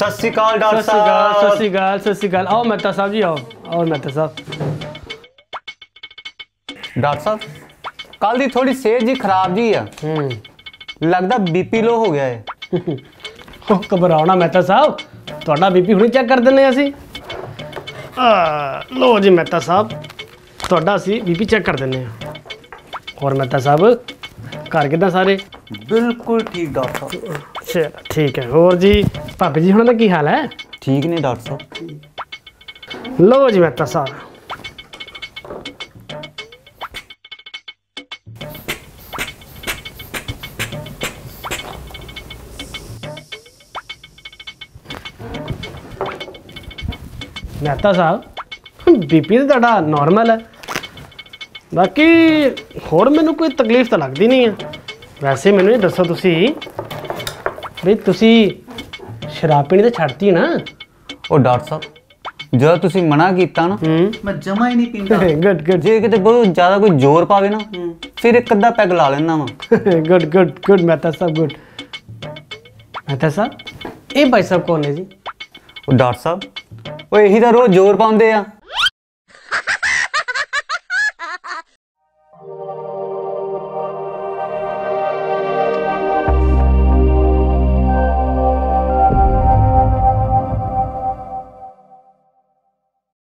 ਸਤਿ ਸ਼੍ਰੀ ਅਕਾਲ ਡਾਕਟਰ ਅਕਾਲ ਸਤਿ ਸਾਹਿਬ। ਸ਼੍ਰੀ ਅਕਾਲ ਸਤਿ ਸ਼੍ਰੀ ਅਕਾਲ। ਆਓ ਮਹਿਤਾ ਸਾਹਿਬ ਜੀ ਆਓ। ਆਓ ਮਹਿਤਾ ਸਾਹਿਬ। ਡਾਕਟਰ ਸਾਹਿਬ ਕੱਲ ਦੀ ਥੋੜੀ ਸਿਹਤ ਜੀ ਖਰਾਬ ਜੀ ਆ। ਹੂੰ। ਲੱਗਦਾ ਬੀਪੀ ਲੋ ਹੋ ਗਿਆ ਹੈ ਉਹ ਘਬਰਾਉਣਾ ਮਹਿਤਾ ਸਾਹਿਬ। ਤੁਹਾਡਾ ਬੀਪੀ ਹੁਣੇ ਚੈੱਕ ਕਰ ਦਿੰਨੇ ਅਸੀਂ। ਆ ਲੋ ਜੀ ਮਹਿਤਾ ਸਾਹਿਬ ਤੁਹਾਡਾ ਅਸੀਂ ਬੀਪੀ ਚੈੱਕ ਕਰ ਦਿੰਨੇ ਆ ਹੋਰ ਮਹਿਤਾ ਸਾਹਿਬ ਘਰ ਕਿਦਾਂ ਸਾਰੇ? ਬਿਲਕੁਲ ਠੀਕ ਡਾਕਟਰ ਸਾਹਿਬ। ਠੀਕ ਹੈ। ਹੋਰ ਜੀ ਭਾਬੀ ਜੀ ਹੁਣਾਂ ਦਾ ਕੀ ਹਾਲ ਹੈ? ਠੀਕ ਨੇ ਡਾਕਟਰ ਸਾਹਿਬ। ਲੋ ਜੀ ਮਹਿਤਾ ਸਾਹਿਬ ਮਹਿਤਾ ਸਾਹਿਬ ਬੀਪੀ ਤਾਂ ਤੁਹਾਡਾ ਨਾਰਮਲ ਹੈ। ਬਾਕੀ ਹੋਰ ਮੈਨੂੰ ਕੋਈ ਤਕਲੀਫ ਤਾਂ ਲੱਗਦੀ ਨਹੀਂ ਹੈ। ਵੈਸੇ ਮੈਨੂੰ ਇਹ ਦੱਸੋ ਤੁਸੀਂ ਵੀ ਤੁਸੀਂ ਸ਼ਰਾਬ ਪੀਣੀ ਤਾਂ ਛੱਡਤੀ ਨਾ। ਉਹ ਡਾਕਟਰ ਸਾਹਿਬ ਜਦੋਂ ਤੁਸੀਂ ਮਨਾ ਕੀਤਾ ਨਾ ਹੂੰ। ਮੈਂ ਜਮਾ ਹੀ ਨਹੀਂ ਪੀਂਦਾ। ਗੁੱਡ ਗੁੱਡ ਜੇ ਕਿਤੇ ਬਹੁਤ ਜ਼ਿਆਦਾ ਕੋਈ ਜ਼ੋਰ ਪਾਵੇ ਨਾ ਫਿਰ ਇੱਕ ਅੱਧਾ ਪੈਗ ਲਾ ਲੈਣਾ ਵਾ। ਗੁੱਡ ਗੁੱਡ ਗੁੱਡ ਮਹਿਤਾ ਸਾਹਿਬ ਗੁੱਡ ਮਹਿਤਾ ਸਾਹਿਬ ਇਹ ਭਾਈ ਸਾਹਿਬ ਕੌਣ ਨੇ ਜੀ? ਉਹ ਡਾਕਟਰ ਸਾਹਿਬ ਉਹ ਇਹੀ ਤਾਂ ਰੋਜ਼ ਜ਼ੋਰ ਪਾਉਂਦੇ ਆ।